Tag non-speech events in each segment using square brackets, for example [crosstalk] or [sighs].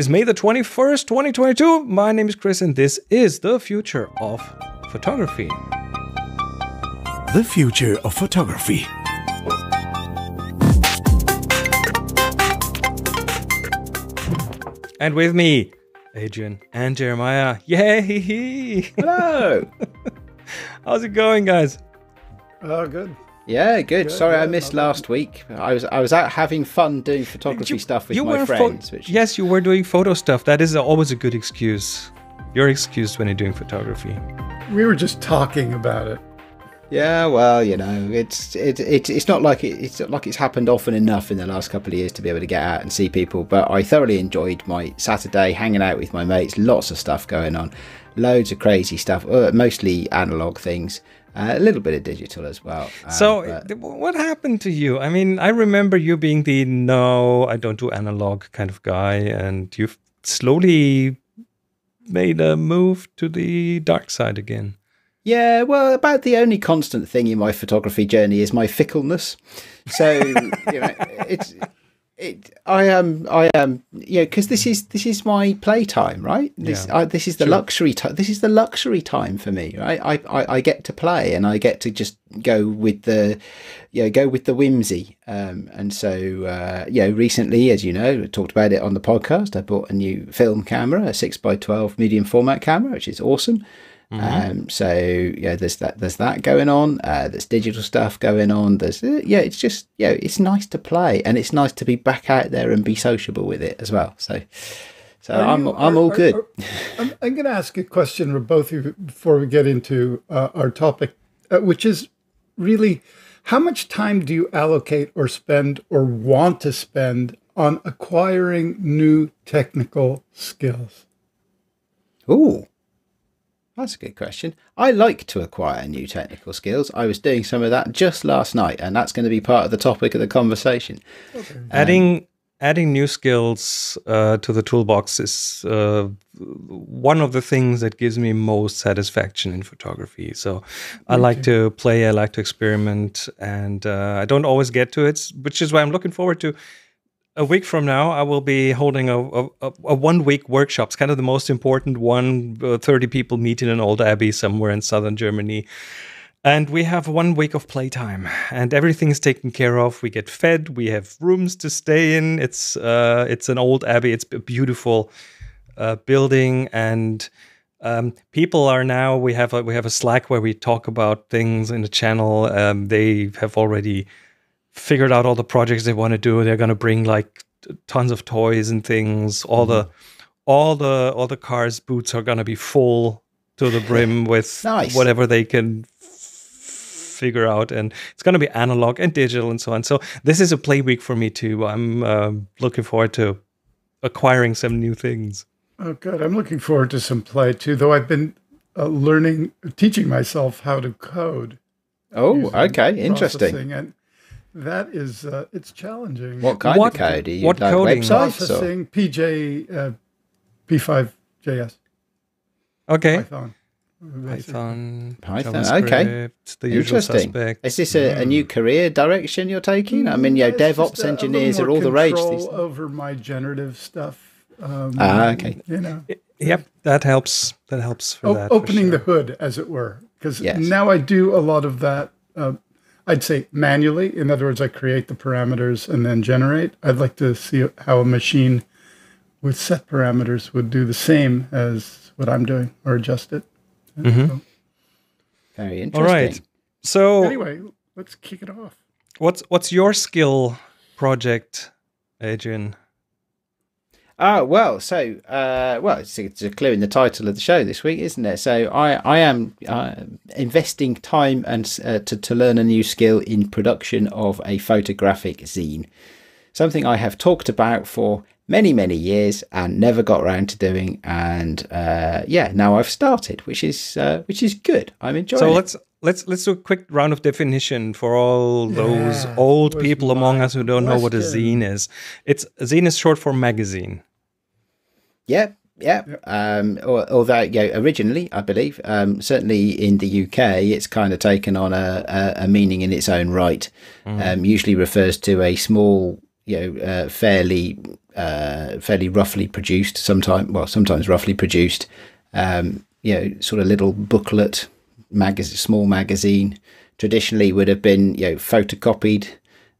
is May the 21st, 2022. My name is Chris, and this is the future of photography. The future of photography. And with me, Adrian and Jeremiah. Yay! [laughs] Hello. How's it going, guys? Oh, good. Yeah, good. Good, Sorry, I missed not last week. I was I was out having fun doing photography stuff with my were pho- friends. which yes, you were doing photo stuff. That is always a good excuse. You're excused when you're doing photography. We were just talking about it. Yeah, well, you know, it's it, it it's not like it, it's not like it's happened often enough in the last couple of years to be able to get out and see people. But I thoroughly enjoyed my Saturday hanging out with my mates. Lots of stuff going on, loads of crazy stuff. Uh, mostly analog things, uh, a little bit of digital as well. Uh, So, but- what happened to you? I mean, I remember you being the no, I don't do analog kind of guy, and you've slowly made a move to the dark side again. Yeah, well, about the only constant thing in my photography journey is my fickleness. So you know, it's it. I am. I am. Yeah, because this is this is my playtime, right? This Yeah, I, this is the luxury time. This is the luxury time for me, right? I, I I get to play and I get to just go with the, you know, go with the whimsy. Um, and so uh, you know, recently, as you know, I talked about it on the podcast. I bought a new film camera, a six by twelve medium format camera, which is awesome. Um, so yeah, there's that there's that going on. Uh, there's digital stuff going on. There's uh, yeah, it's just yeah, it's nice to play and it's nice to be back out there and be sociable with it as well. So so Are I'm you- I'm are- all are- good. are- [laughs] I'm, I'm going to ask a question for both of you before we get into uh, our topic, uh, which is really how much time do you allocate or spend or want to spend on acquiring new technical skills? Ooh. That's a good question. I like to acquire new technical skills. I was doing some of that just last night, and that's going to be part of the topic of the conversation. adding adding new skills uh, to the toolbox is uh, one of the things that gives me most satisfaction in photography. So I like to play, I like to experiment, and uh, I don't always get to it, which is why I'm looking forward to. A week from now, I will be holding a, a, a- one week workshop. It's kind of the most important one. Uh, 30 people meet in an old abbey somewhere in southern Germany. And we have one week of playtime, and everything's taken care of. We get fed. We have rooms to stay in. It's uh, it's an old abbey. It's a beautiful uh, building, and um, people are now. We have a, we have a Slack where we talk about things in the channel. Um, they have already figured out all the projects they want to do. They're going to bring like tons of toys and things. All the all the all the cars boots are going to be full to the brim [laughs] with Nice. whatever they can f- figure out and it's going to be analog and digital and so on so this is a play week for me too i'm um, looking forward to acquiring some new things Oh, good. I'm looking forward to some play too, though I've been uh, learning, teaching myself how to code. Oh, okay, interesting. And that is, uh, it's challenging. What kind What- of code? Are you what like coding? websites or? processing PJ uh, P5JS okay Python. basically. python Python, okay. The Interesting. suspect Is this a, a new career direction you're taking? I mean, you know, DevOps just a- a little engineers are all the rage. control These over my generative stuff. Um, Ah, okay. You know, yep that helps that helps for o- that for opening sure. the hood, as it were, because Yes. now I do a lot of that. Uh, I'd say manually. In other words, I create the parameters and then generate. I'd like to see how a machine with set parameters would do the same as what I'm doing or adjust it. Mm-hmm. So, Very interesting. all right so anyway, let's kick it off. what's what's your skill project adrian Ah, well, so uh, well, it's, it's a clue in the title of the show this week, isn't it? So I, I am uh, investing time and uh, to to learn a new skill in production of a photographic zine, something I have talked about for many many years and never got around to doing, and uh, yeah, now I've started, which is uh, which is good. I'm enjoying. so it. let's let's let's do a quick round of definition for all those Yeah, old people among us who don't know what a zine is it's a zine is short for magazine Yeah, yeah. Um, although, yeah, originally, I believe, um, certainly in the UK, it's kind of taken on a, a, a meaning in its own right. Um, usually refers to a small, you know, uh, fairly uh, fairly roughly produced, sometimes well, sometimes roughly produced. Um, you know, sort of little booklet, magazine, small magazine. Traditionally, would have been you know photocopied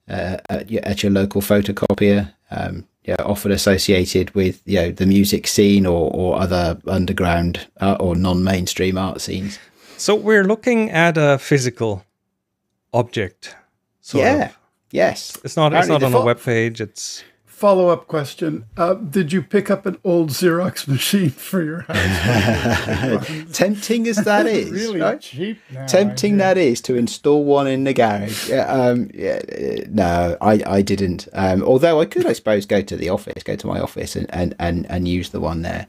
uh, at, your, at your local photocopier. Um, yeah, often associated with you know the music scene or, or other underground uh, or non-mainstream art scenes. So we're looking at a physical object. yeah. Of. Yes. It's not. Apparently it's not on a web page. It's follow up question uh, Did you pick up an old Xerox [laughs] machine for your house? [laughs] Tempting as that [laughs] is. really right? cheap now, Tempting that is to install one in the garage. Um, yeah, no, I, I didn't. Um, although I could, I suppose, go to the office, go to my office and, and, and, and use the one there.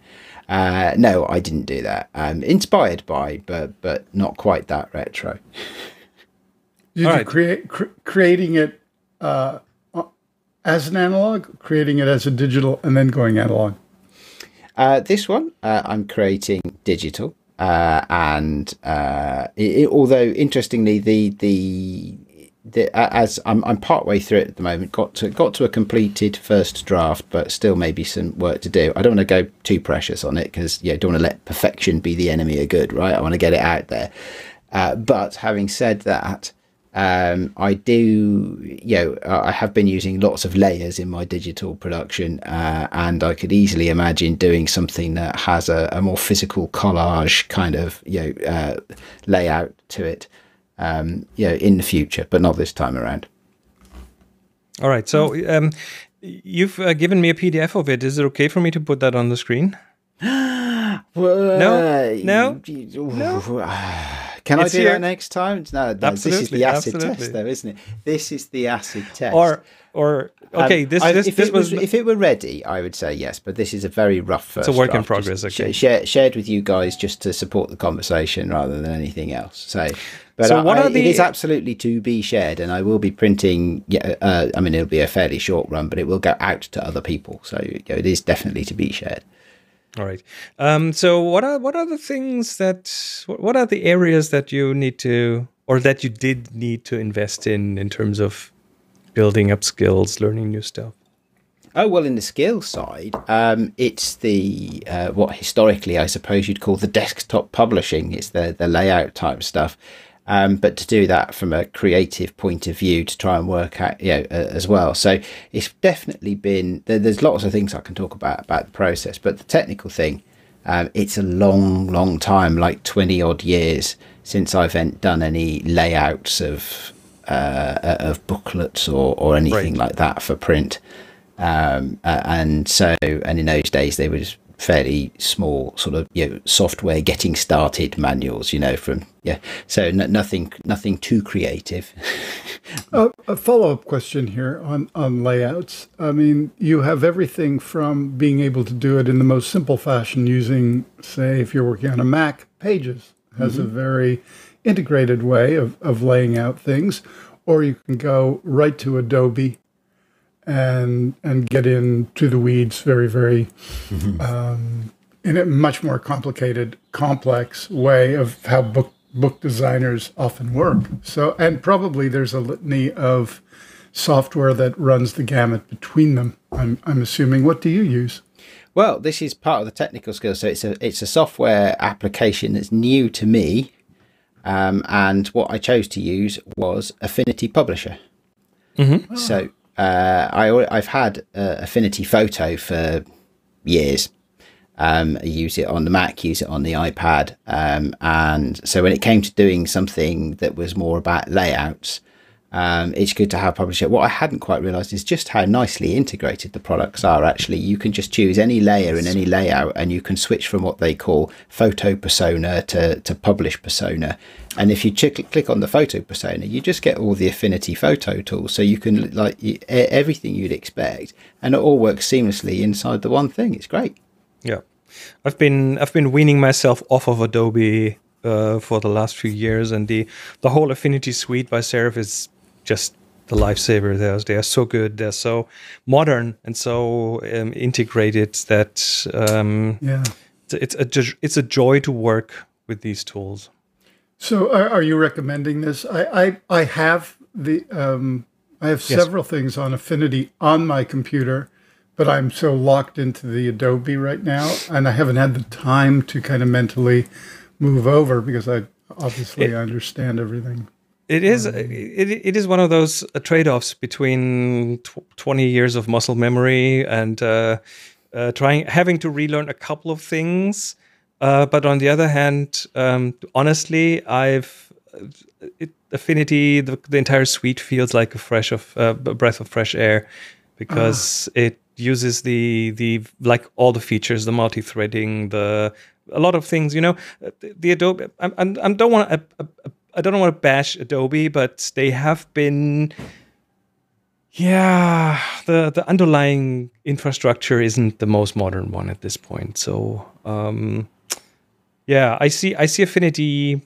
Uh, no, I didn't do that. Um, inspired by, but but not quite that retro. Did All you right. create cr- creating it uh, as an analog, creating it as a digital, and then going analog? Uh, this one, uh, I'm creating digital, uh, and uh, it, although interestingly, the the, the as I'm I'm partway through it at the moment, got to got to a completed first draft, but still maybe some work to do. I don't want to go too precious on it because yeah, don't want to let perfection be the enemy of good, right? I want to get it out there. Uh, but having said that, um, I do, you know, I have been using lots of layers in my digital production, uh, and I could easily imagine doing something that has a, a more physical collage kind of, you know, uh, layout to it, um, you know, in the future, but not this time around. All right. So um, you've uh, given me a PDF of it. Is it okay for me to put that on the screen? [gasps] well, no, no, no. [sighs] [sighs] [sighs] Can it's I do your... that next time? No, no this is the acid absolutely. test, though, isn't it? This is the acid test. Or, or okay, um, this, this, if this it was, if it were ready, I would say yes, but this is a very rough first. It's a work draft, in progress. Okay, sh- shared with you guys just to support the conversation rather than anything else. So, but so what I, are the... it is absolutely to be shared, and I will be printing. Yeah, uh, I mean, it'll be a fairly short run, but it will go out to other people. So you know, it is definitely to be shared. All right. Um, so what are what are the things that what are the areas that you need to or that you did need to invest in in terms of building up skills, learning new stuff? Oh well, in the skill side, um, it's the uh, what historically I suppose you'd call the desktop publishing. It's the the layout type stuff. Um, but to do that from a creative point of view to try and work out, you know, uh, as well. So it's definitely been there, there's lots of things I can talk about about the process, but the technical thing, um, it's a long, long time, like twenty odd years since I've done any layouts of uh, uh, of booklets or or anything right. like that for print. Um, uh, and so, and in those days, they were fairly small sort of you know software getting started manuals you know from yeah. So nothing nothing too creative. [laughs] Uh, a follow-up question here on on layouts. I mean you have everything from being able to do it in the most simple fashion using say if you're working on a mac pages has mm-hmm. a very integrated way of, of laying out things or you can go right to adobe and and get into the weeds very very um, in a much more complicated complex way of how book book designers often work. So and probably there's a litany of software that runs the gamut between them i'm i'm assuming. What do you use? Well this is part of the technical skill. So it's a it's a software application that's new to me um, and what i chose to use was affinity publisher. Mm-hmm. so uh, I, I've had uh, Affinity Photo for years. Um, I use it on the Mac, use it on the iPad. Um, and so when it came to doing something that was more about layouts, um, it's good to have Publisher. What I hadn't quite realized is just how nicely integrated the products are. Actually, you can just choose any layer in any layout, and you can switch from what they call photo persona to, to publish persona. And if you ch- click on the photo persona, you just get all the affinity photo tools. So you can like everything you'd expect, and it all works seamlessly inside the one thing. It's great. Yeah, I've been I've been weaning myself off of Adobe uh, for the last few years, and the the whole Affinity Suite by Serif is just the lifesaver. They're, they are so good. They're so modern and so um, integrated that um, yeah, it's, it's a it's a joy to work with these tools. So, are, are you recommending this? I I, I have the um, I have several yes. things on Affinity on my computer, but I'm so locked into the Adobe right now, and I haven't had the time to kind of mentally move over because I obviously It- I understand everything. It is it, it is one of those uh, trade-offs between tw- 20 years of muscle memory and uh, uh, trying having to relearn a couple of things. Uh, but on the other hand, um, honestly, I've it, Affinity the, the entire suite feels like a fresh of uh, a breath of fresh air because it uses the the like all the features, the multi-threading, the a lot of things. You know, the, the Adobe. I, I, I don't want to. I don't want to bash Adobe, but they have been. Yeah, the the underlying infrastructure isn't the most modern one at this point. So, um, yeah, I see I see Affinity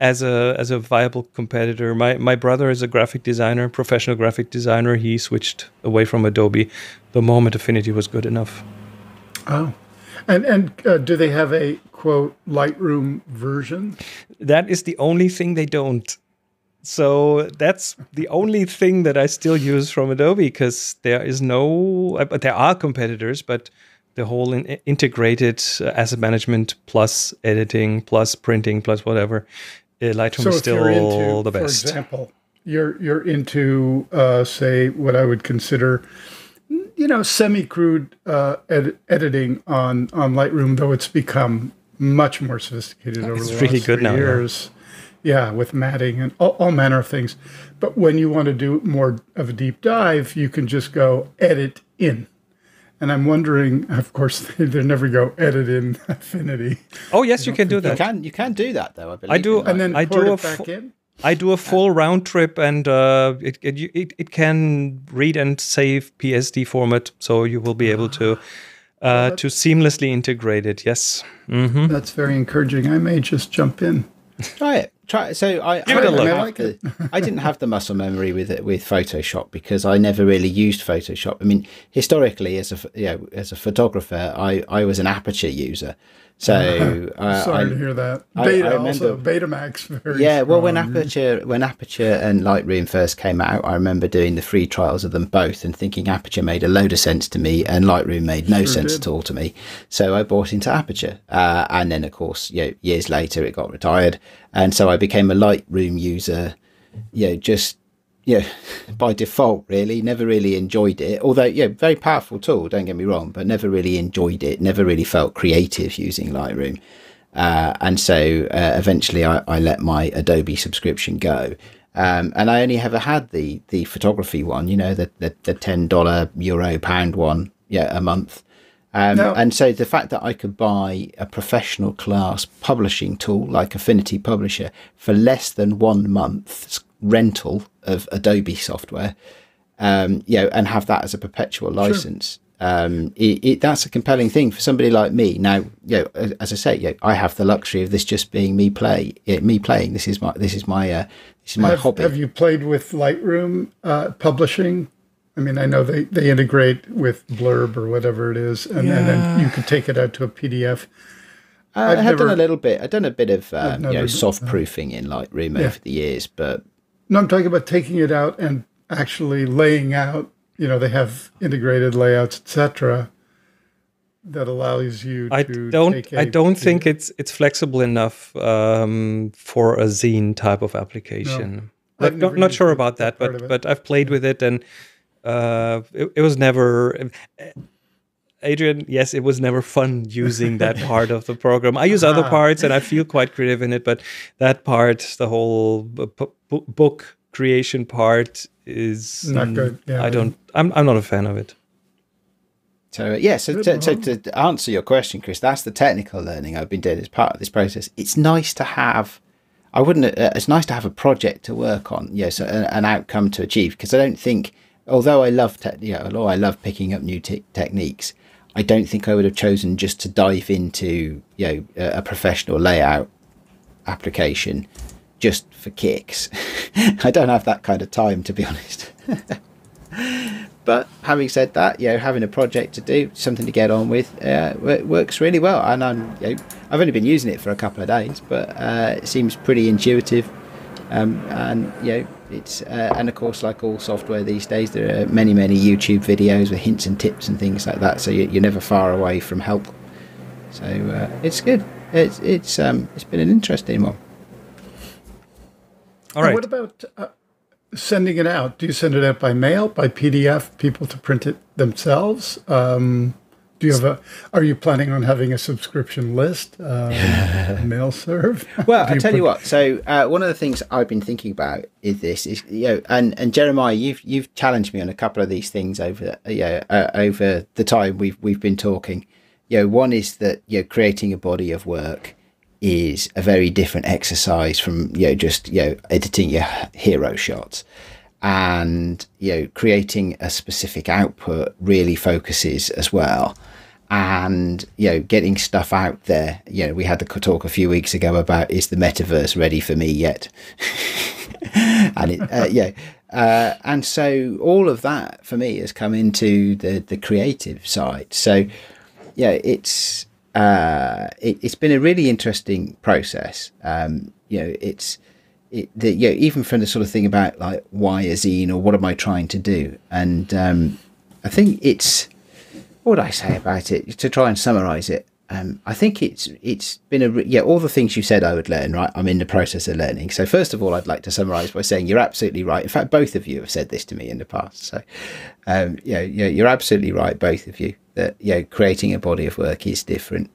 as a as a viable competitor. My my brother is a graphic designer, professional graphic designer. He switched away from Adobe the moment Affinity was good enough. Oh, and and uh, do they have a quote Lightroom version? That is the only thing they don't. So that's the only thing that I still use from Adobe because there is no, uh, but there are competitors, but the whole in, integrated uh, asset management plus editing plus printing plus whatever, uh, Lightroom So is still into, the best. for example, you're you're into uh, say what I would consider, you know, semi-crude uh, ed- editing on on Lightroom, though it's become much more sophisticated over It's the really last good three now, years. Yeah. with matting and all, all manner of things. But when you want to do more of a deep dive, you can just go edit in. And I'm wondering, of course, [laughs] they never go edit in [laughs] Affinity, Oh yes, you can do You that. can you can do that though. I believe. I do- and then I do a it back fu- in. I do a full round trip, and uh, it, it it it can read and save PSD format, so you will be able to uh, to seamlessly integrate it. Yes. hmm That's very encouraging. I may just jump in. Try it. Try it. So I, Give I, a didn't look. have I like the- I didn't have the muscle memory with it with Photoshop because I never really used Photoshop. I mean, historically, as a ph- you know, as a photographer, I, I was an Aperture user. So [laughs] uh, Sorry I, to hear that. Beta I also, Betamax. Yeah, well, when. Aperture when Aperture and Lightroom first came out, I remember doing the free trials of them both and thinking Aperture made a load of sense to me and Lightroom made no sense did. at all to me. So I bought into Aperture, uh, and then of course, you know, years later it got retired, and so I became a Lightroom user. You know, just yeah, by default, really. Never really enjoyed it. Although, yeah, very powerful tool. Don't get me wrong, but never really enjoyed it. Never really felt creative using Lightroom. Uh, and so uh, eventually I, I let my Adobe subscription go. Um, and I only ever had the the photography one, you know, the the, the ten dollar euro pound one, yeah, a month. Um, No. And so the fact that I could buy a professional class publishing tool like Affinity Publisher for less than one month's rental of Adobe software, um, you know, and have that as a perpetual license. Um, it, it, that's a compelling thing for somebody like me. Now, you know, as I say, you know, I have the luxury of this just being me play, yeah, me playing. This is my, this is my, uh, this is my have, hobby. have you played with Lightroom uh, publishing? I mean, I know they, they integrate with Blurb or whatever it is, and, and then you can take it out to a PDF. Uh, I I've have done a little bit. I've done a bit of, um, you know, soft proofing in Lightroom over the years, but No, I'm talking about taking it out and actually laying out. You know, they have integrated layouts, etc., that allows you I don't. I don't think it's it's flexible enough um, for a zine type of application. I've I'm not, not sure about that that, part of but but I've played with it and uh, it, it was never. Adrian, yes, it was never fun using that [laughs] part of the program. I use other parts and I feel quite creative in it, but that part, the whole b- b- book creation part, is Not good, yeah. I don't. I'm I'm not a fan of it. So uh, yeah, so, to, so to answer your question, Chris, that's the technical learning I've been doing as part of this process. It's nice to have. I wouldn't. Uh, it's nice to have a project to work on. Yes, an, an outcome to achieve. Because I don't think, although I love, te- you know, although I love picking up new te- techniques, I don't think I would have chosen just to dive into, you know, a, professional layout application just for kicks. [laughs] I don't have that kind of time, to be honest. [laughs] But having said that, you know, having a project to do, something to get on with, uh, wo- works really well. And I'm, you know, I've only been using it for a couple of days, but uh, it seems pretty intuitive. Um, and you know, it's uh, and of course, like all software these days, there are many many YouTube videos with hints and tips and things like that. So you, you're never far away from help. So uh, it's good. It's it's um it's been an interesting one. All And. What about uh, sending it out? Do you send it out by mail, by PDF, people to print it themselves? Um, do you have a? Are you planning on having a subscription list? Um, [laughs] mail serve? Well, [laughs] I tell you what. So uh, one of the things I've been thinking about is this: is you know, and and Jeremiah, you've you've challenged me on a couple of these things over you know, uh, over the time we've we've been talking. You know, one is that you know, creating a body of work is a very different exercise from you know just you know editing your hero shots and you know creating a specific output really focuses as well and you know getting stuff out there. You know we had the talk a few weeks ago about is the metaverse ready for me yet? [laughs] And it uh, yeah. Uh, and so all of that for me has come into the the creative side. So yeah it's uh, it, it's been a really interesting process. Um, you know it's it, the, you know, even from the sort of thing about like why a zine or what am I trying to do, and um, I think it's what would I say about it? To try and summarize it. Um, I think it's it's been a re- yeah all the things you said I would learn right? I'm in the process of learning. So first of all I'd like to summarize by saying you're absolutely right. In fact both of you have said this to me in the past. So um, yeah, yeah you're absolutely right both of you that you know creating a body of work is different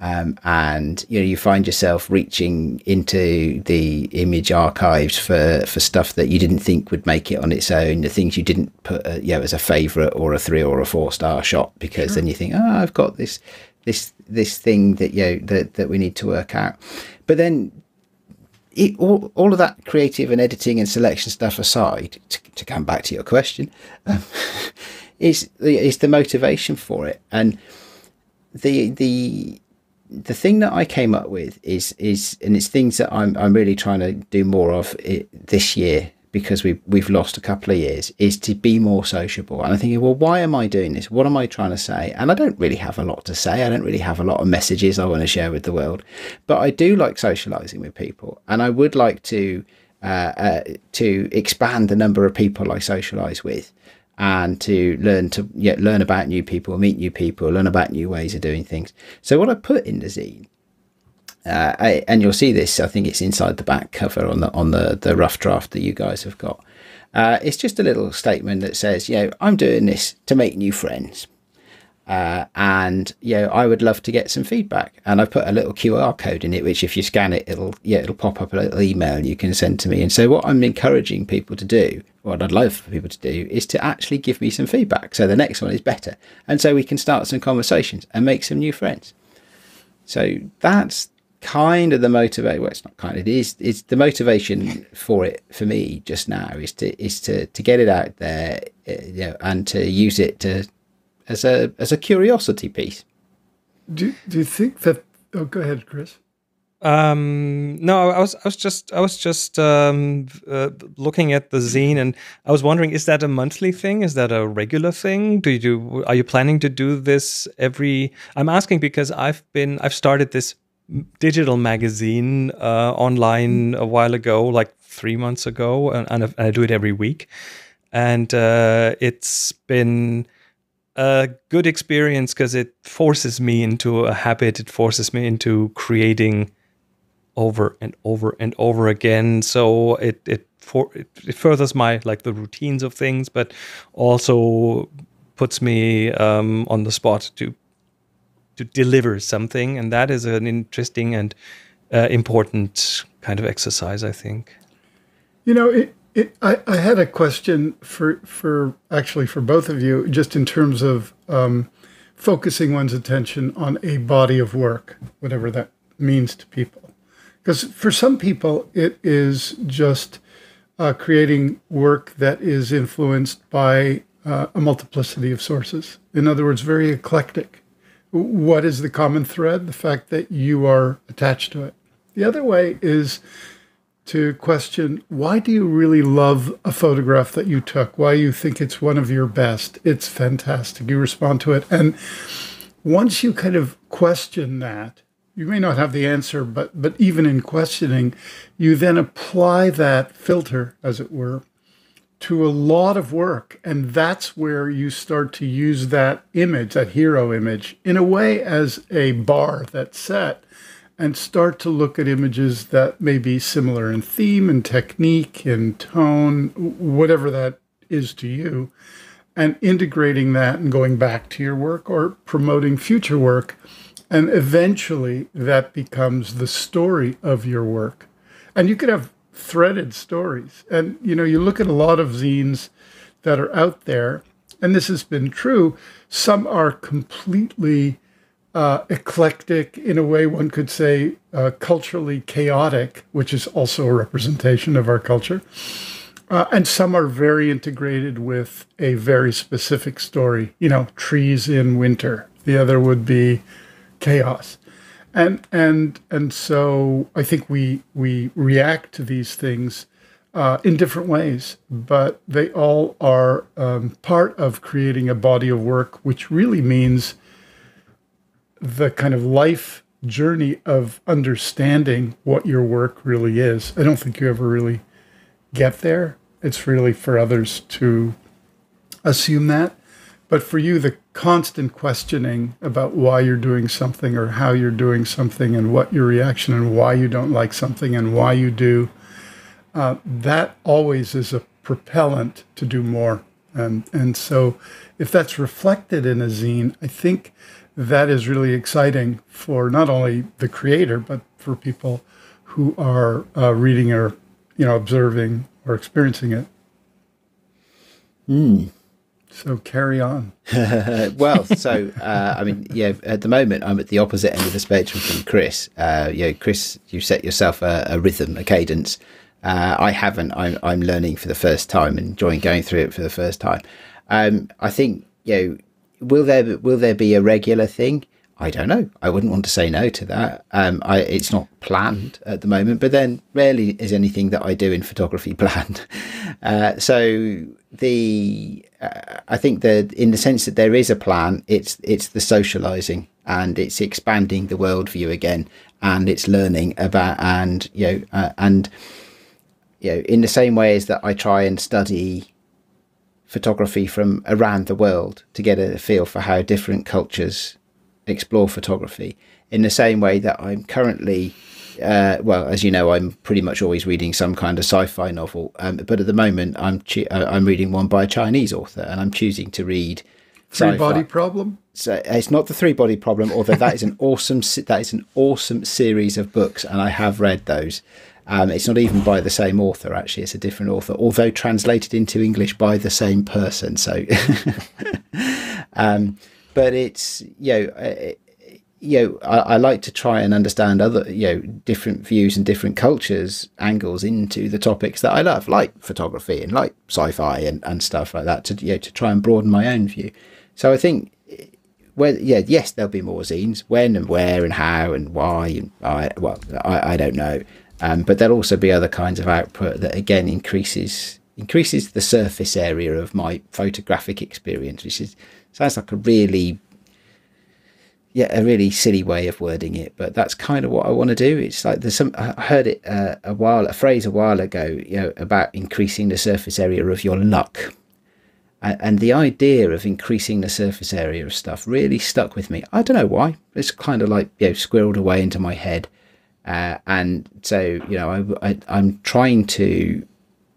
um, and you know you find yourself reaching into the image archives for for stuff that you didn't think would make it on its own the things you didn't put uh, you know as a favorite or a three or a four star shot because then you think oh I've got this this this thing that you know that that we need to work out. But then it, all, all of that creative and editing and selection stuff aside to, to come back to your question um, [laughs] is the is the motivation for it. And the the the thing that I came up with is is and it's things that I'm I'm really trying to do more of this year because we've we've lost a couple of years is to be more sociable. And I'm thinking well why am I doing this? What am I trying to say? And I don't really have a lot to say. I don't really have a lot of messages I want to share with the world. But I do like socializing with people. And I would like to uh, uh, to expand the number of people I socialize with and to learn to yeah, learn about new people, meet new people, learn about new ways of doing things. So what I put in the zine, uh, I, and you'll see this. I think it's inside the back cover on the on the the rough draft that you guys have got. Uh, it's just a little statement that says, you know, I'm doing this to make new friends. Uh, and you know, I would love to get some feedback. And I put a little QR code in it, which if you scan it, it'll yeah, it'll pop up a little email you can send to me. And so, what I'm encouraging people to do, what I'd love for people to do, is to actually give me some feedback. So the next one is better, and so we can start some conversations and make some new friends. So that's kind of the motivation. Well, it's not kind. It is. It's the motivation for it for me just now is to is to to get it out there, uh, you know, and to use it to as a as a curiosity piece. Do, do you think that? Oh, go ahead, Chris. Um, no, I was I was just I was just um, uh, looking at the zine, and I was wondering: is that a monthly thing? Is that a regular thing? Do you do? Are you planning to do this every? I'm asking because I've been I've started this digital magazine uh, online a while ago, like three months ago, and, and I do it every week, and uh, it's been a good experience because it forces me into a habit. It forces me into creating over and over and over again. So it it for it, it furthers my like the routines of things, but also puts me um, on the spot to to deliver something, and that is an interesting and uh, important kind of exercise, I think. You know, it, it, I, I had a question for for actually for both of you, just in terms of um, focusing one's attention on a body of work, whatever that means to people. Because for some people, it is just uh, creating work that is influenced by uh, a multiplicity of sources. In other words, very eclectic. What is the common thread? The fact that you are attached to it. The other way is to question why do you really love a photograph that you took? Why you think it's one of your best? It's fantastic. You respond to it. And once you kind of question that, you may not have the answer, but but even in questioning, you then apply that filter, as it were, to a lot of work, and that's where you start to use that image, that hero image, in a way as a bar that's set, and start to look at images that may be similar in theme and technique and tone, whatever that is to you, and integrating that and going back to your work or promoting future work and eventually that becomes the story of your work. And you could have threaded stories. And, you know, you look at a lot of zines that are out there, and this has been true. Some are completely uh, eclectic, in a way one could say uh, culturally chaotic, which is also a representation of our culture. Uh, and some are very integrated with a very specific story, you know, trees in winter. The other would be chaos and and and so I think we we react to these things uh, in different ways, but they all are um, part of creating a body of work, which really means the kind of life journey of understanding what your work really is. I don't think you ever really get there. It's really for others to assume that. But for you, the constant questioning about why you're doing something or how you're doing something and what your reaction and why you don't like something and why you do, uh, that always is a propellant to do more. And, and so if that's reflected in a zine, I think that is really exciting for not only the creator, but for people who are uh, reading or, you know, observing or experiencing it. Hmm. So carry on. [laughs] well, so uh, I mean, yeah. At the moment, I'm at the opposite end of the spectrum from Chris. Uh, you know, Chris, you set yourself a, a rhythm, a cadence. Uh, I haven't. I'm I'm learning for the first time and enjoying going through it for the first time. Um, I think you know, will there will there be a regular thing? I don't know. I wouldn't want to say no to that. Um, I, it's not planned at the moment, but then rarely is anything that I do in photography [laughs] planned. Uh, so the uh, I think that in the sense that there is a plan, it's it's the socializing and it's expanding the worldview again, and it's learning about and you know uh, and you know in the same way as that I try and study photography from around the world to get a feel for how different cultures explore photography in the same way that I'm currently, uh, well, as you know, I'm pretty much always reading some kind of sci-fi novel. Um, but at the moment, I'm uh, I'm reading one by a Chinese author, and I'm choosing to read. Three body problem. So it's not the three body problem, although that is an [laughs] awesome that is an awesome series of books, and I have read those. Um, it's not even by the same author, actually. It's a different author, although translated into English by the same person. So, [laughs] um, but it's you know uh, you know I, I, like to try and understand other you know different views and different cultures angles into the topics that I love like photography and like sci-fi and, and stuff like that to you know to try and broaden my own view so I think where yeah yes there'll be more zines when and where and how and why and I well I, I don't know um, but there'll also be other kinds of output that again increases increases the surface area of my photographic experience which is Sounds like a really, yeah, a really silly way of wording it, but that's kind of what I want to do. It's like there's some. I heard it uh, a while, a phrase a while ago, you know, about increasing the surface area of your luck. And the idea of increasing the surface area of stuff really stuck with me. I don't know why. It's kind of like you know squirreled away into my head, uh, and so you know I, I I'm trying to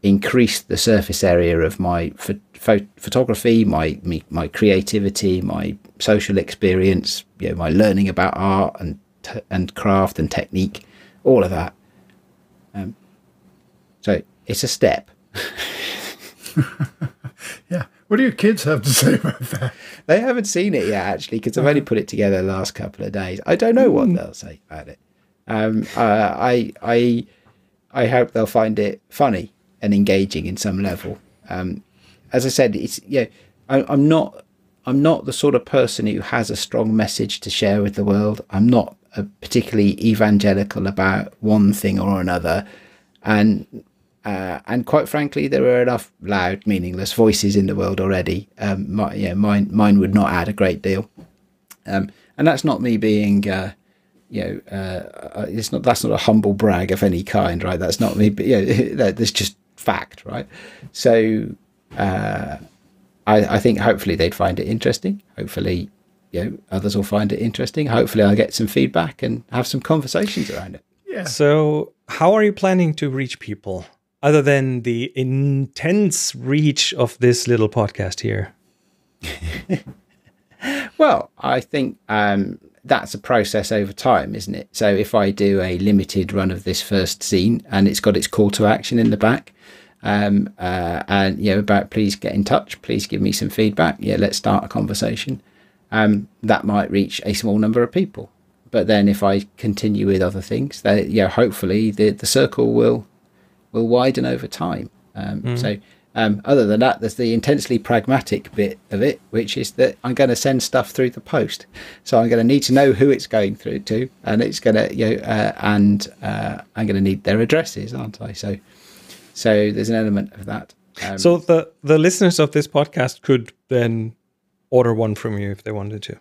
increase the surface area of my ph- photography, my, my, my creativity, my social experience, you know, my learning about art and t- and craft and technique, all of that. Um, so it's a step. [laughs] yeah. What do your kids have to [laughs] say about that? They haven't seen it yet, actually, because I've only put it together the last couple of days. I don't know what mm. they'll say about it. Um, uh, I I I hope they'll find it funny and engaging in some level. Um, as I said, it's yeah, I, I'm not I'm not the sort of person who has a strong message to share with the world. I'm not particularly evangelical about one thing or another, and uh, and quite frankly, there are enough loud, meaningless voices in the world already. Um, my, yeah, mine mine would not add a great deal, um, and that's not me being uh, you know, uh, it's not that's not a humble brag of any kind, right? That's not me, but yeah, [laughs] that's just fact, right? So, uh, I, I think hopefully they'd find it interesting. Hopefully, you know, others will find it interesting. Hopefully, I'll get some feedback and have some conversations around it. Yeah. So, how are you planning to reach people other than the intense reach of this little podcast here? [laughs] Well, I think um, that's a process over time, isn't it? So if I do a limited run of this first zine and it's got its call to action in the back, um, uh, and you know about please get in touch, please give me some feedback. Yeah, let's start a conversation. Um, that might reach a small number of people. But then if I continue with other things, that yeah, you know, hopefully the the circle will will widen over time. Um, So um, other than that, there's the intensely pragmatic bit of it, which is that I'm going to send stuff through the post. So I'm going to need to know who it's going through to, and it's going to, you know, uh, and uh, I'm going to need their addresses, aren't I? So, so there's an element of that. Um, So the the listeners of this podcast could then order one from you if they wanted to.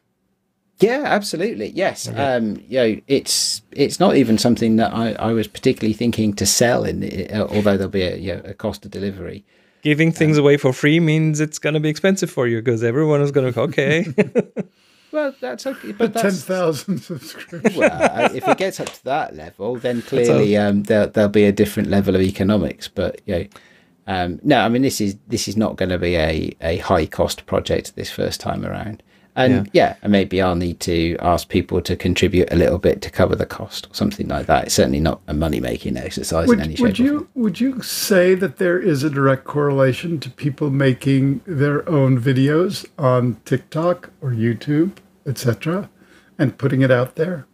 Yeah, absolutely. Yes. Um, you know, it's it's not even something that I, I was particularly thinking to sell in, the, although there'll be a, you know, a cost of delivery. Giving things away for free means it's going to be expensive for you because everyone is going to go, okay. [laughs] Well, that's okay, but Ten that's thousand [laughs] subscriptions. well, if it gets up to that level, then clearly um, there there'll be a different level of economics. But you know, um, no, I mean this is this is not going to be a, a high cost project this first time around. And yeah. and maybe I'll need to ask people to contribute a little bit to cover the cost or something like that. It's certainly not a money making exercise in any Would, shape. would you would you say that there is a direct correlation to people making their own videos on TikTok or YouTube, etc., and putting it out there?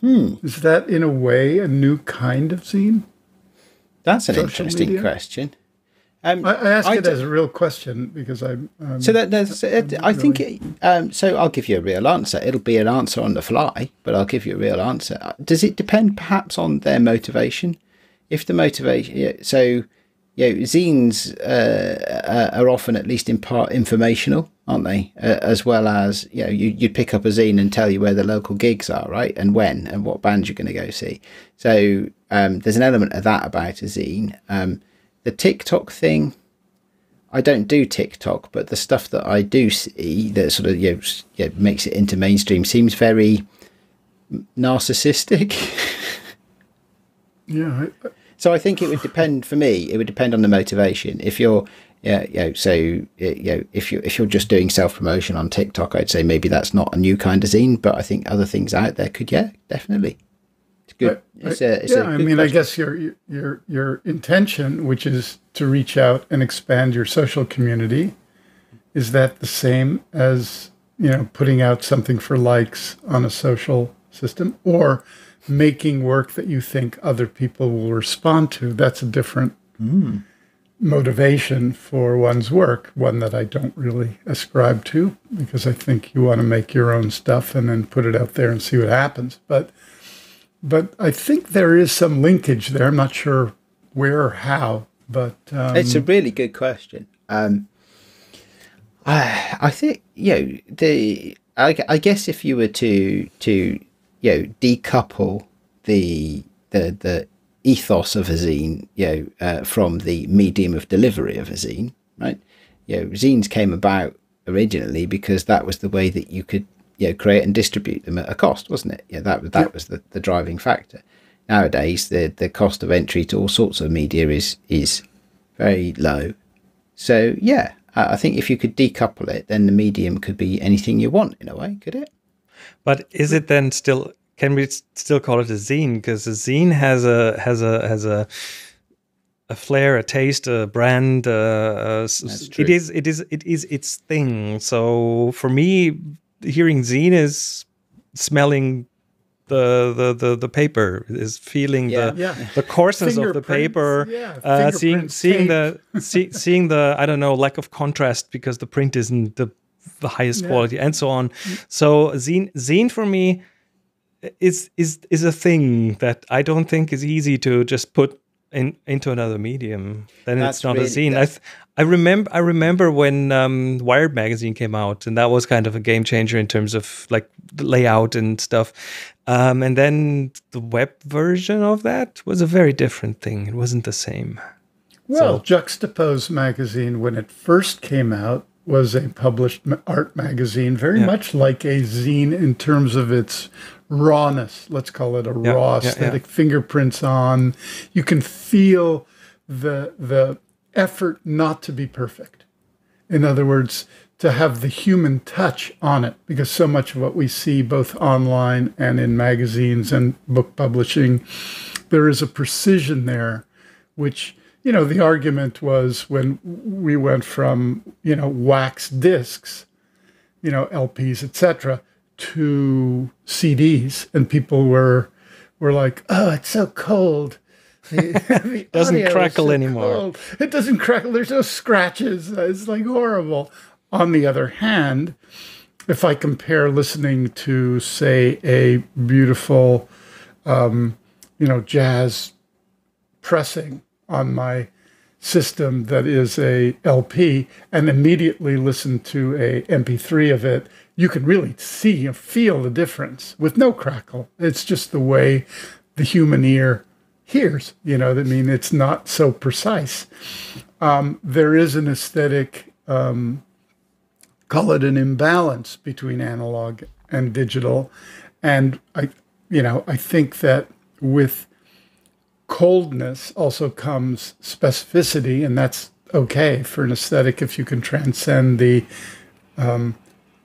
Hmm. Is that in a way a new kind of zine? That's an social interesting media? question. Um, I, I ask I it d- as a real question because I'm. Um, So that, there's, it, I think, it, um, so I'll give you a real answer. It'll be an answer on the fly, but I'll give you a real answer. Does it depend perhaps on their motivation? If the motivation, yeah, so, you know, zines uh, are often at least in part informational, aren't they? Uh, as well as, you know, you, you'd pick up a zine and tell you where the local gigs are, right? And when and what bands you're going to go see. So um, there's an element of that about a zine. Um, the TikTok thing, I don't do TikTok, but the stuff that I do see that sort of you know, s- you know, makes it into mainstream seems very narcissistic. yeah, I, so I think it would depend for me. It would depend on the motivation. If you're, yeah, you know, so you know, if you if you're just doing self promotion on TikTok, I'd say maybe that's not a new kind of zine. But I think other things out there could, yeah, definitely. It's good. I- It's a, it's yeah, I mean, I guess your your your intention, which is to reach out and expand your social community, is that the same as you know putting out something for likes on a social system, or making work that you think other people will respond to? That's a different hmm. motivation for one's work, one that I don't really ascribe to because I think you want to make your own stuff and then put it out there and see what happens. But but I think there is some linkage there. I'm not sure where or how, but um, It's a really good question. Um, I, I think you know the. I, I guess if you were to to you know decouple the the the ethos of a zine, you know, uh, from the medium of delivery of a zine, right? You know, zines came about originally because that was the way that you could you know create and distribute them at a cost, wasn't it? Yeah, that that was the, the driving factor. Nowadays, the the cost of entry to all sorts of media is is very low. So yeah, I think if you could decouple it, then the medium could be anything you want in a way, could it? But is it then still? Can we still call it a zine? Because a zine has a has a has a a flair, a taste, a brand. Uh, uh, That's true. it is it is it is its thing. So for me, hearing zine is smelling the the the, the paper, is feeling Yeah. the yeah, the coarseness of the paper. yeah, uh, seeing seeing tape. the see, seeing the I don't know lack of contrast because the print isn't the the highest quality and so on. So zine zine for me is is is a thing that I don't think is easy to just put in, into another medium, then That's it's not really- a zine. I th- I remember I remember when um, Wired magazine came out, and that was kind of a game changer in terms of like the layout and stuff. Um, and then the web version of that was a very different thing. It wasn't the same. Well, Juxtapoz magazine, when it first came out, was a published art magazine, very Yeah. much like a zine in terms of its rawness. Let's call it a Yeah, raw yeah, yeah. aesthetic. Fingerprints on. You can feel the the effort not to be perfect. In other words, to have the human touch on it, because so much of what we see both online and in magazines and book publishing, there is a precision there, which, you know, the argument was when we went from, you know, wax discs, you know, LPs, etc., to CDs, and people were were like, "Oh, it's so cold." [laughs] The- the [laughs] Doesn't crackle so anymore. cold. It doesn't crackle. There's no scratches. It's like horrible. On the other hand, if I compare listening to, say, a beautiful, um, you know, jazz pressing on my system that is a LP and immediately listen to a MP3 of it, you can really see and feel the difference with no crackle. It's just the way the human ear hears. You know, I mean, it's not so precise. Um, there is an aesthetic, um, call it an imbalance between analog and digital, and I, you know, I think that with coldness also comes specificity, and that's okay for an aesthetic if you can transcend the um,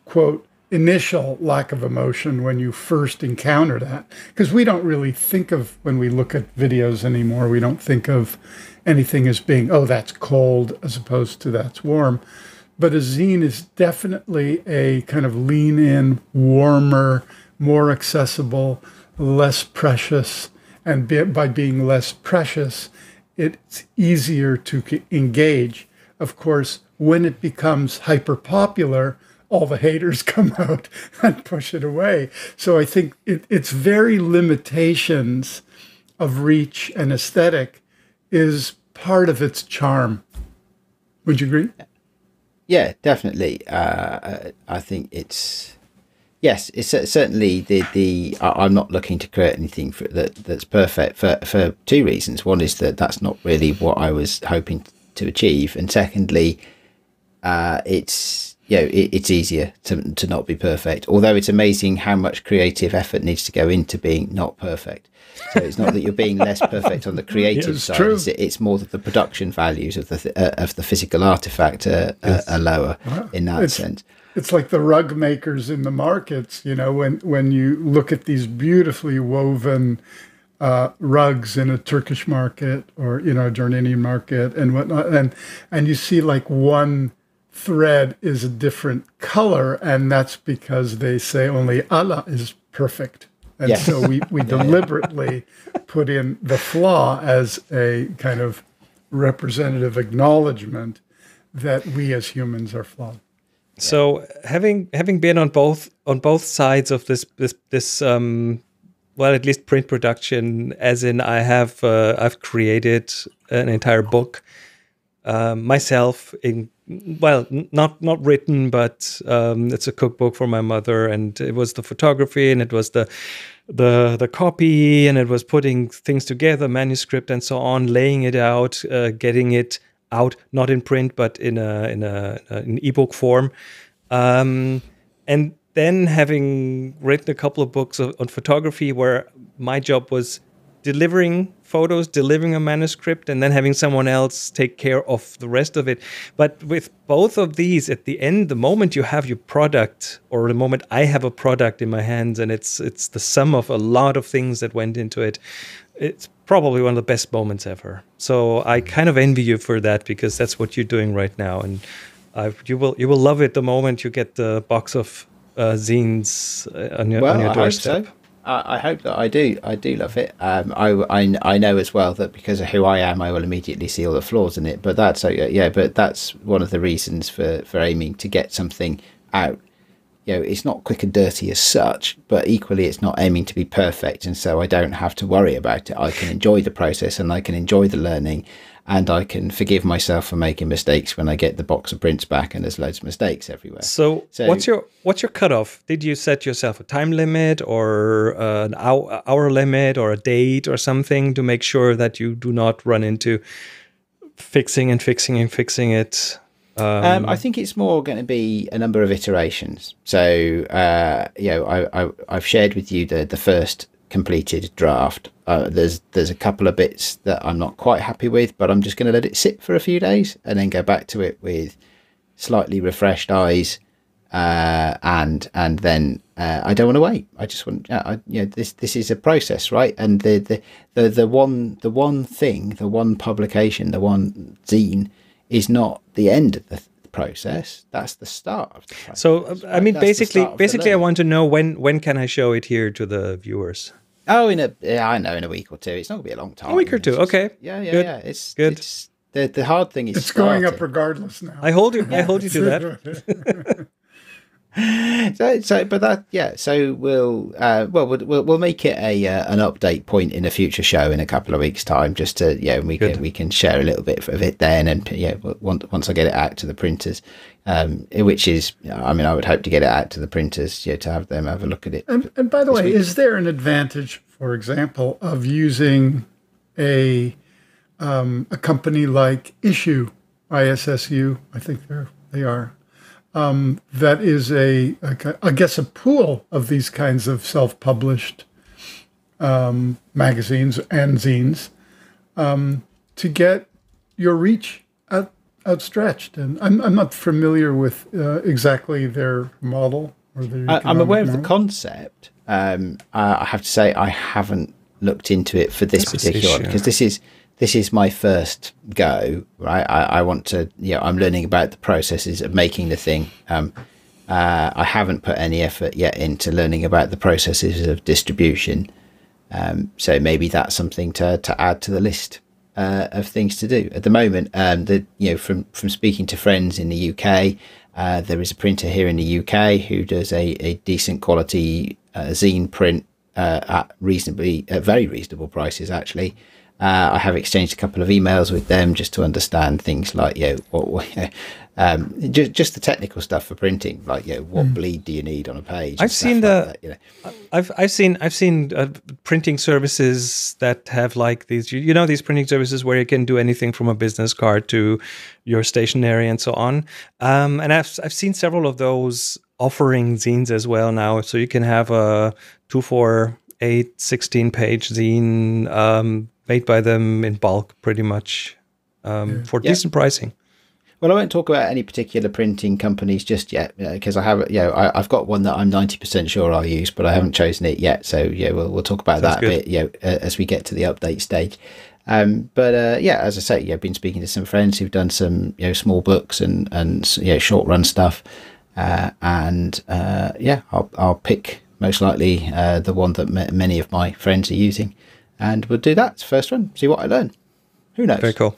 quote initial lack of emotion when you first encounter that. Because we don't really think of when we look at videos anymore, we don't think of anything as being, oh, that's cold as opposed to that's warm. But a zine is definitely a kind of lean in, warmer, more accessible, less precious. And be, by being less precious, it's easier to engage. Of course, when it becomes hyper popular, all the haters [laughs] come out and push it away. So I think it, its very limitations of reach and aesthetic is part of its charm. Would you agree? Yeah, definitely. Uh, I think it's yes, it's cer- certainly the the. I'm not looking to create anything for, that that's perfect for for two reasons. One is that that's not really what I was hoping to achieve, and secondly, uh, it's you know it, it's easier to to not be perfect. Although it's amazing how much creative effort needs to go into being not perfect. So it's not that you're being less perfect on the [laughs] creative it's side. It's, it's more that the production values of the th- uh, of the physical artifact are, are, are lower in that sense. It's like the rug makers in the markets, you know, when, when you look at these beautifully woven uh, rugs in a Turkish market or, you know, a Jordanian market and whatnot. And, and you see like one thread is a different color. And that's because they say only Allah is perfect. And Yes. so we, [laughs] we deliberately put in the flaw as a kind of representative acknowledgement that we as humans are flawed. So having having been on both on both sides of this this this um well at least print production as in I have uh, I've created an entire book um, myself in well not not written but um, it's a cookbook for my mother and it was the photography and it was the the the copy and it was putting things together manuscript and so on laying it out uh, getting it out not in print but in a in a an ebook form um, and then having written a couple of books of, on photography where my job was delivering photos, delivering a manuscript, and then having someone else take care of the rest of it. But with both of these, at the end, the moment you have your product, or the moment I have a product in my hands, and it's it's the sum of a lot of things that went into it, it's probably one of the best moments ever. So I kind of envy you for that because that's what you're doing right now, and I, you will you will love it the moment you get the box of uh, zines uh, on your, Well, on your I hope doorstep. so. I, I hope that I do. I do love it. Um, I, I, I know as well that because of who I am, I will immediately see all the flaws in it. But that's uh, yeah. But that's one of the reasons for for aiming to get something out. You know, it's not quick and dirty as such, but equally it's not aiming to be perfect. And so I don't have to worry about it. I can enjoy the process and I can enjoy the learning and I can forgive myself for making mistakes when I get the box of prints back and there's loads of mistakes everywhere. So, So- what's your what's your cutoff? Did you set yourself a time limit or uh, an hour, hour limit or a date or something to make sure that you do not run into fixing and fixing and fixing it? Um, I think it's more going to be a number of iterations. So, uh, you know, I, I've shared with you the, the first completed draft. Uh, there's there's a couple of bits that I'm not quite happy with, but I'm just going to let it sit for a few days and then go back to it with slightly refreshed eyes. Uh, and and then uh, I don't want to wait. I just want, uh, I, you know, this this is a process, right? And the, the the the one the one thing, the one publication, the one zine is not the end of the th- process. That's the start of the process. So, uh, I mean, That's basically, start of the basically, I want to know when when can I show it here to the viewers? Oh, in a yeah, I know in a week or two. It's not gonna be a long time. A week or two, just- okay. Yeah, yeah, Good. yeah. It's Good. It's, the the hard thing is It's going up regardless now. I hold you. I hold you to [laughs] that. [laughs] So, so, but that, yeah. So we'll, uh, well, we'll, we'll, we'll make it a uh, an update point in a future show in a couple of weeks' time, just to, yeah, we Good. can we can share a little bit of it then, and yeah, once once I get it out to the printers, um, which is, I mean, I would hope to get it out to the printers, yeah, to have them have a look at it. And, and by the way, is there an advantage, for example, of using a um, a company like Issuu, ISSU? I think they're they are. Um, that is a, a ki- I guess a pool of these kinds of self-published um, magazines and zines um, to get your reach out, outstretched. And I'm, I'm not familiar with uh, exactly their model or their. I, I'm aware of the concept. Um, I, I have to say I haven't looked into it for this This is particular one because this is this is my first go. Right, I, I want to. Yeah, I'm learning about the processes of making the thing. Um, uh, I haven't put any effort yet into learning about the processes of distribution. Um, so maybe that's something to, to add to the list uh, of things to do. At the moment, um, the you know from from speaking to friends in the UK, uh, there is a printer here in the UK who does a, a decent quality uh, zine print uh, at reasonably at very reasonable prices actually. Uh, I have exchanged a couple of emails with them just to understand things like you know what, um, just just the technical stuff for printing, like you know what bleed do you need on a page? I've seen like the- that, you know. I've I've seen I've seen uh, printing services that have like these you, you know these printing services where you can do anything from a business card to your stationery and so on. Um, and I've I've seen several of those offering zines as well now. So you can have a two, four, eight, 16 page zine um, made by them in bulk, pretty much um, for Yeah. decent pricing. Well, I won't talk about any particular printing companies just yet because I have, you know, I, I've got one that I'm 90% sure I'll use, but I haven't chosen it yet. So yeah, we'll we'll talk about Sounds that good. a bit, you know, uh, as we get to the update stage. Um, but uh, yeah, as I say, yeah, I've been speaking to some friends who've done some, you know, small books and and you know, short run stuff, uh, and uh, yeah, I'll I'll pick most likely uh, the one that ma- many of my friends are using, and we'll do that first one. See what I learn. Who knows? Very cool.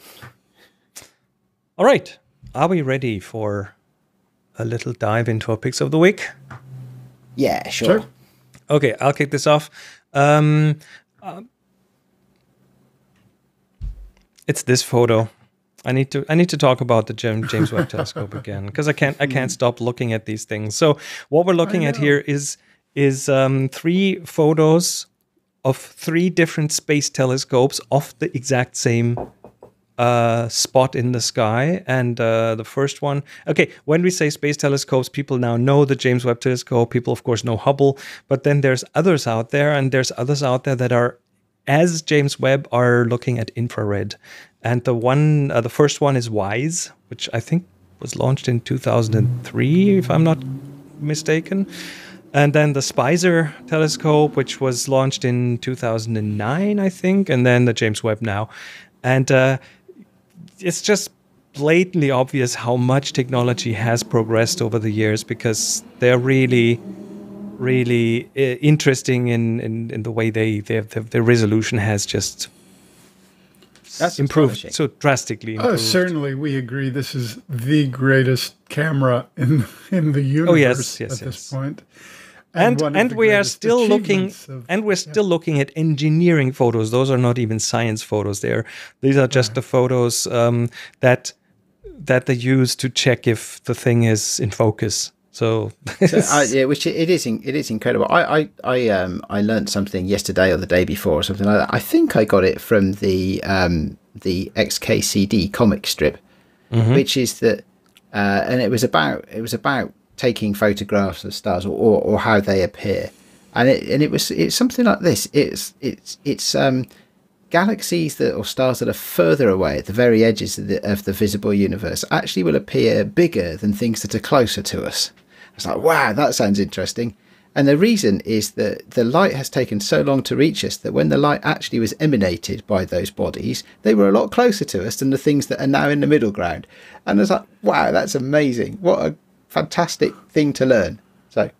All right. Are we ready for a little dive into our picks of the week? Yeah, sure. Sure. Okay, I'll kick this off. Um, uh, it's this photo. I need to I need to talk about the James Webb Telescope [laughs] again because I can't I can't stop looking at these things. So what we're looking at here is is um, three photos of three different space telescopes of the exact same uh, spot in the sky. And uh, the first one, okay, when we say space telescopes, people now know the James Webb Telescope. People, of course, know Hubble. But then there's others out there, and there's others out there that are, as James Webb, are looking at infrared. And the one, uh, the first one is WISE, which I think was launched in 2003, if I'm not mistaken. And then the Spitzer telescope, which was launched in 2009, I think, and then the James Webb now. And uh, it's just blatantly obvious how much technology has progressed over the years because they're really really uh, interesting in, in, in the way they their, their, their resolution has just That's improved so drastically. Oh, certainly, we agree. This is the greatest camera in in the universe Oh, yes, yes, at this yes. point. And one and we are still looking of- and we're still looking at engineering photos. Those are not even science photos there. These are just the photos um, that that they use to check if the thing is in focus. So [laughs] Uh, yeah, which it it is it is incredible. I I I um I learned something yesterday or the day before or something like that. I think I got it from the um the XKCD comic strip, which is that, uh, and it was about it was about taking photographs of stars or, or, or how they appear, and it and it was it's something like this. It's it's it's um galaxies that or stars that are further away at the very edges of the, of the visible universe actually will appear bigger than things that are closer to us. It's like, wow, that sounds interesting. And the reason is that the light has taken so long to reach us that when the light actually was emanated by those bodies, they were a lot closer to us than the things that are now in the middle ground. And it's like, wow, that's amazing. What a fantastic thing to learn. So,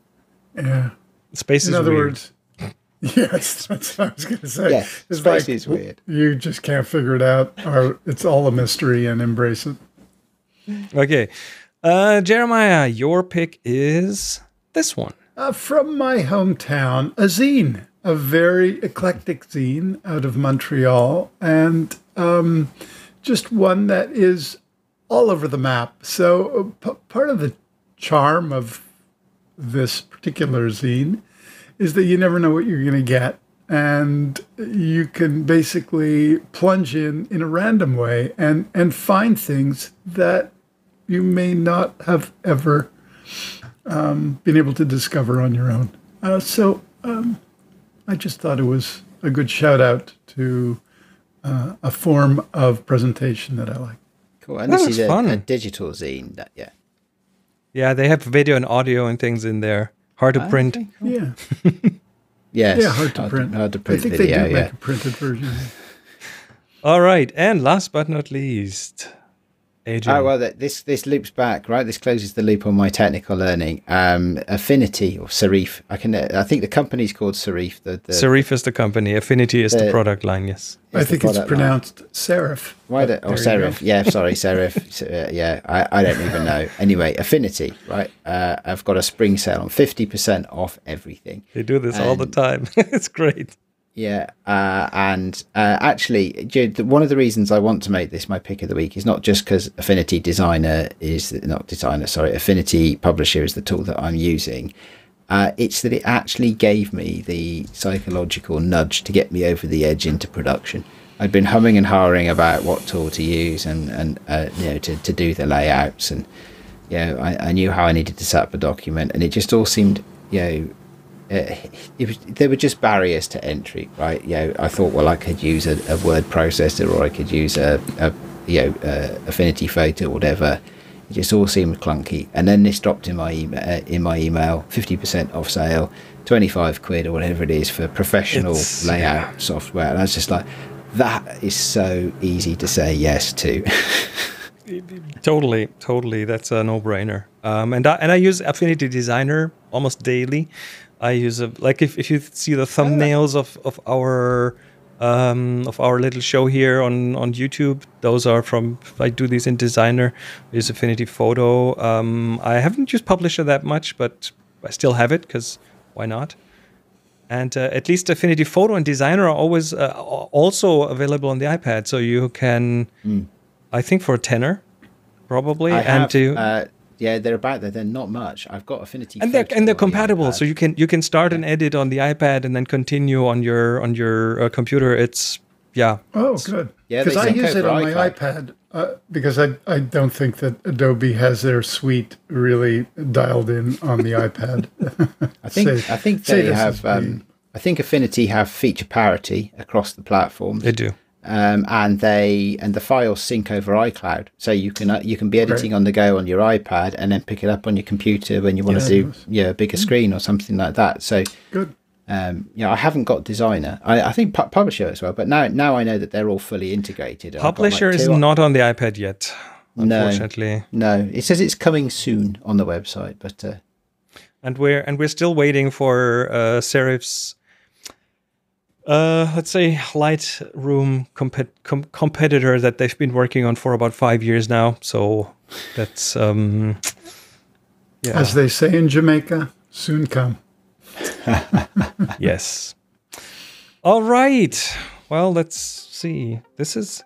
Yeah. space In other weird. words, [laughs] yes, that's what I was going to say. Yeah, It's space is weird. You just can't figure it out, or it's all a mystery and embrace it. okay uh jeremiah your pick is this one Uh, from my hometown, a zine, a very eclectic zine out of Montreal, and um, just one that is all over the map. So, uh, p- part of the charm of this particular zine is that you never know what you're going to get. And you can basically plunge in in a random way and, and find things that you may not have ever been able to discover on your own. Uh, so um, I just thought it was a good shout out to uh, a form of presentation that I like. cool. And That this is a, fun. a digital zine. That, yeah. Yeah they have video and audio and things in there hard to print Okay. Yeah, [laughs] Yes. yeah, hard to print. Hard to print I think video, they do yeah. make a printed version. all right and last but not least AJ. Oh well, this this loops back, right? This closes the loop on my technical learning. Um, Affinity or Serif. I can. I think the company's called Serif. The, the Serif is the company affinity is the the- product line yes I think it's product line. pronounced serif. Why but the, or there you go. Serif? Yeah, sorry, [laughs] Serif. S- uh, yeah, I, I don't even know. Anyway, Affinity, right? Uh, I've got a spring sale on fifty percent off everything. they do this all the time [laughs] it's great Yeah, uh, and uh, actually, one of the reasons I want to make this my pick of the week is not just because Affinity Designer is not designer, sorry, Affinity Publisher is the tool that I'm using. Uh, it's that it actually gave me the psychological nudge to get me over the edge into production. I'd been humming and hawing about what tool to use and and uh, you know to, to do the layouts and you know I, I knew how I needed to set up a document and it just all seemed you know uh, it was, there were just barriers to entry, right? You know, I thought, well, I could use a, a word processor or I could use a, a you know, uh, Affinity Photo or whatever. It just all seemed clunky. And then this dropped in my email, uh, in my email, fifty percent off sale, twenty five quid or whatever it is for professional It's- layout software. And I was just like, that is so easy to say yes to. [laughs] Totally, totally. That's a no-brainer. Um, and I, and I use Affinity Designer almost daily. I use a like if, if you see the thumbnails of of our um, of our little show here on on YouTube, those are from I do these in Designer. Use Affinity Photo. Um, I haven't used Publisher that much, but I still have it because why not? And uh, at least Affinity Photo and Designer are always uh, also available on the iPad, so you can. I think for a tenner, probably, I and have, to uh, yeah, they're about there. They're not much. I've got Affinity and they're and they're on the compatible, so you can you can start and edit on the iPad and then continue on your on your uh, computer. It's yeah, Oh, good. Yeah, because I use it on my iCloud. iPad uh, because I I don't think that Adobe has their suite really dialed in on the iPad. [laughs] I think Say- I think they have. Um, I think Affinity have feature parity across the platforms, they do. Um, and they and the files sync over iCloud, so you can uh, you can be editing on the go on your iPad and then pick it up on your computer when you want Yeah, to do nice. yeah a bigger screen or something like that. So Good. um, know, I haven't got Designer. I, I think Pu- Publisher as well, but now now I know that they're all fully integrated. I've like, Publisher is on- not on the iPad yet, No. unfortunately. No, it says it's coming soon on the website, but uh, and we're and we're still waiting for uh, Serif's uh, let's say Lightroom compet- com- competitor that they've been working on for about five years now. So that's um, yeah. As they say in Jamaica, soon come. [laughs] yes. All right. Well, let's see. This is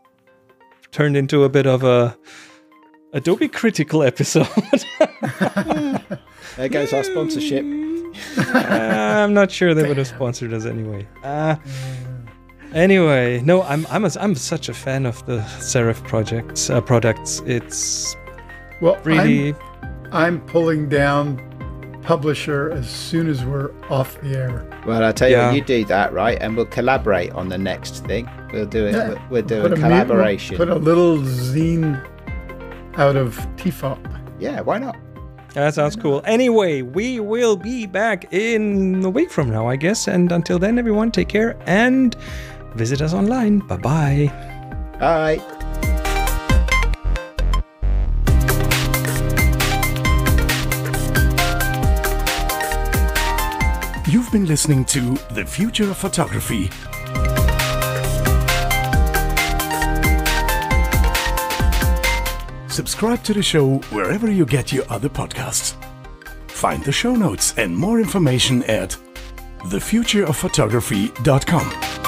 turned into a bit of a Adobe critical episode. [laughs] There goes our sponsorship. Uh, I'm not sure they would have sponsored us anyway. Uh, anyway, no, I'm I'm a, I'm such a fan of the Serif projects uh, products. It's Well, really I'm, I'm pulling down publisher as soon as we're off the air. Well, I'll tell you Yeah. what, you do that, right? And we'll collaborate on the next thing. We'll do it. Yeah. We'll, we'll do Put a mu- collaboration. Put a little zine out of TFOP. yeah, why not? That sounds cool. Anyway, we will be back in a week from now, I guess. And until then, everyone, take care and visit us online. Bye bye. All right. You've been listening to The Future of Photography. Subscribe to the show wherever you get your other podcasts. Find the show notes and more information at thefutureofphotography.com.